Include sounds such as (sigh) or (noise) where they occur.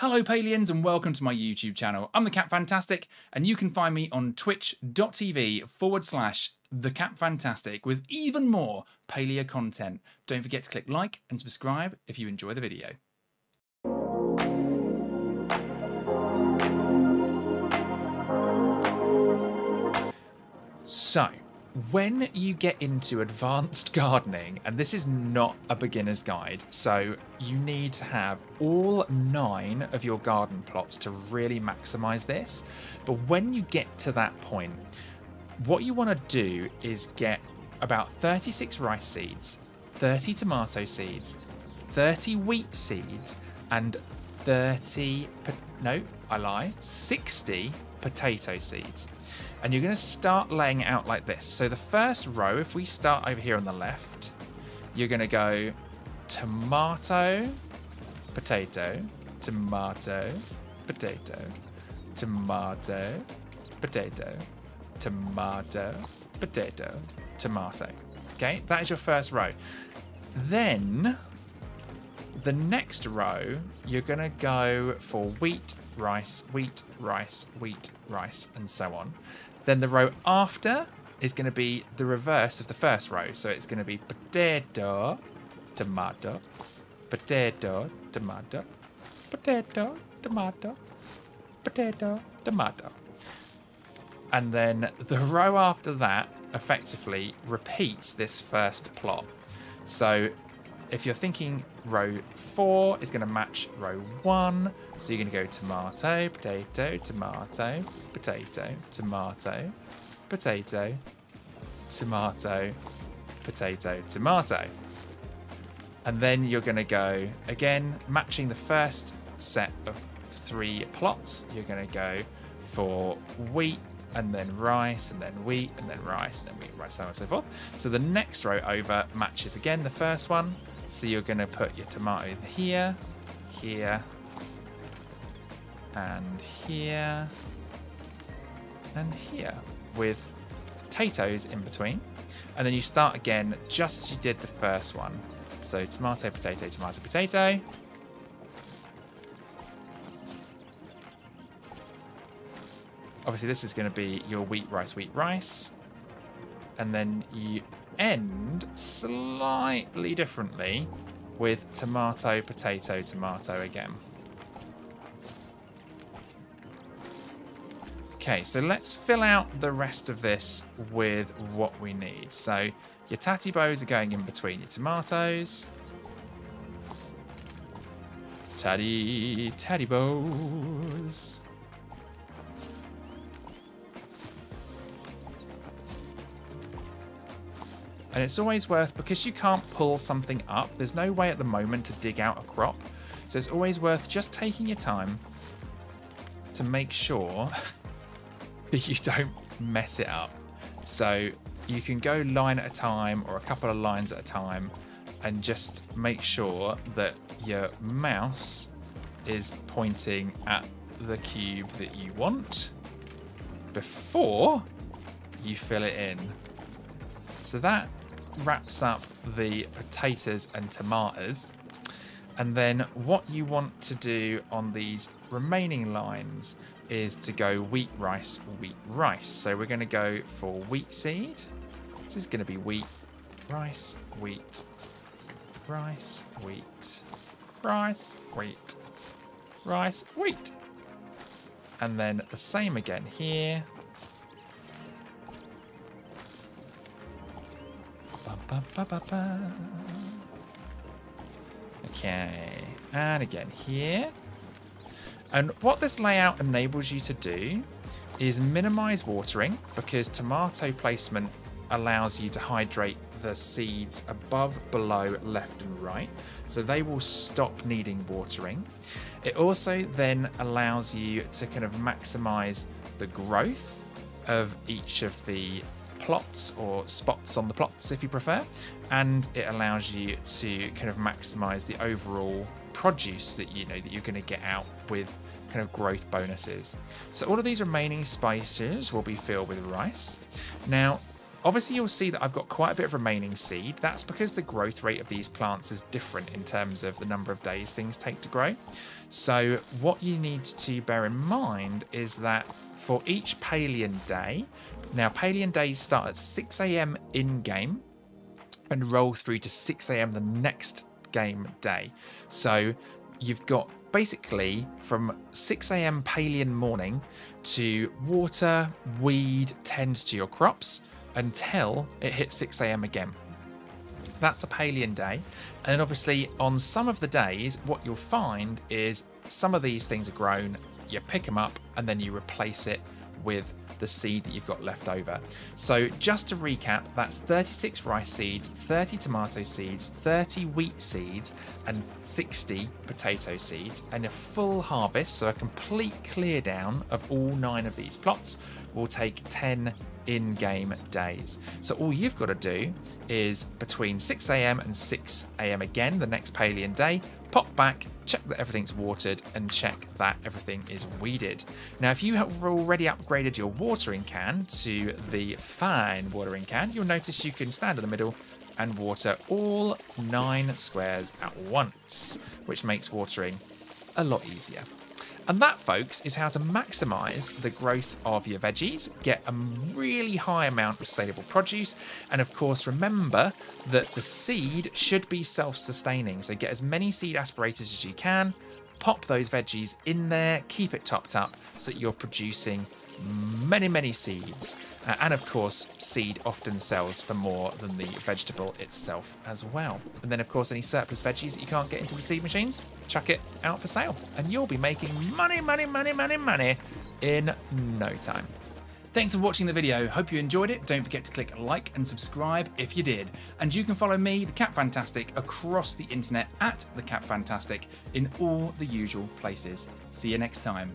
Hello, Palians, and welcome to my YouTube channel. I'm the Kap Fantastic, and you can find me on twitch.tv forward slash the Kap Fantastic with even more Palia content. Don't forget to click like and subscribe if you enjoy the video. So, when you get into advanced (laughs) gardening, and this is not a beginner's guide, so you need to have all nine of your garden plots to really maximize this. But when you get to that point, what you want to do is get about 36 rice seeds, 30 tomato seeds, 30 wheat seeds, and 30, no, I lie, 60 potato seeds. And you're going to start laying out like this. So the first row, if we start over here on the left, you're going to go tomato, potato, tomato, potato, tomato, potato, tomato, potato, tomato. Okay, that is your first row. Then the next row, you're going to go for wheat, rice, wheat, rice, wheat, rice, and so on. Then the row after is going to be the reverse of the first row. So it's going to be potato, tomato, potato, tomato, potato, tomato, potato, tomato. And then the row after that effectively repeats this first plot. So if you're thinking row four is going to match row one, so you're going to go tomato, potato, tomato, potato, tomato, potato, tomato, potato, tomato. And then you're going to go again, matching the first set of three plots. You're going to go for wheat, and then rice, and then wheat, and then rice, and then wheat, rice, so on and so forth. So the next row over matches again the first one. So you're going to put your tomato here, here, and here, and here, with potatoes in between. And then you start again just as you did the first one. So tomato, potato, tomato, potato. Obviously, this is going to be your wheat, rice, wheat, rice. And then you end slightly differently with tomato, potato, tomato again. Okay, so let's fill out the rest of this with what we need. So your tatty bows are going in between your tomatoes. Tatty, tatty bows. And it's always worth, because you can't pull something up, there's no way at the moment to dig out a crop. So it's always worth just taking your time to make sure (laughs) that you don't mess it up. So you can go line at a time or a couple of lines at a time and just make sure that your mouse is pointing at the cube that you want before you fill it in. So that wraps up the potatoes and tomatoes. And then what you want to do on these remaining lines is to go wheat, rice, wheat, rice. So we're going to go for wheat seed. This is going to be wheat, rice, wheat, rice, wheat, rice, wheat, rice, wheat. And then the same again here. Okay, and again here. And what this layout enables you to do is minimize watering because tomato placement allows you to hydrate the seeds above, below, left and right. So they will stop needing watering. It also then allows you to kind of maximize the growth of each of the plots or spots on the plots if you prefer and it allows you to kind of maximize the overall produce that you know that you're going to get out with kind of growth bonuses so all of these remaining spaces will be filled with rice now obviously you'll see that I've got quite a bit of remaining seed. That's because the growth rate of these plants is different in terms of the number of days things take to grow. So what you need to bear in mind is that for each Palian day, now Palian days start at 6 a.m. in game and roll through to 6 a.m. the next game day. So you've got basically from 6 a.m. Palian morning to water, weed, tend to your crops until it hits 6 a.m. again. That's a Palian day. And then obviously on some of the days, what you'll find is some of these things are grown, you pick them up and then you replace it with the seed that you've got left over. So just to recap, that's 36 rice seeds, 30 tomato seeds, 30 wheat seeds, and 60 potato seeds. And a full harvest, so a complete clear down of all nine of these plots, will take 10 in game days. So all you've got to do is between 6am and 6am again, the next Palian day, pop back, check that everything's watered, and check that everything is weeded. Now, if you have already upgraded your watering can to the fine watering can, you'll notice you can stand in the middle and water all nine squares at once, which makes watering a lot easier. And that, folks, is how to maximize the growth of your veggies, get a really high amount of sustainable produce, and of course, remember that the seed should be self sustaining. So get as many seed aspirators as you can, pop those veggies in there, keep it topped up so that you're producing many, many seeds. Uh, and of course, seed often sells for more than the vegetable itself as well. And then, of course, any surplus veggies that you can't get into the seed machines, chuck it out for sale. And you'll be making money, money, money, money, money in no time. Thanks for watching the video. Hope you enjoyed it. Don't forget to click like and subscribe if you did. And you can follow me, the Kap Fantastic, across the internet at the Kap Fantastic in all the usual places. See you next time.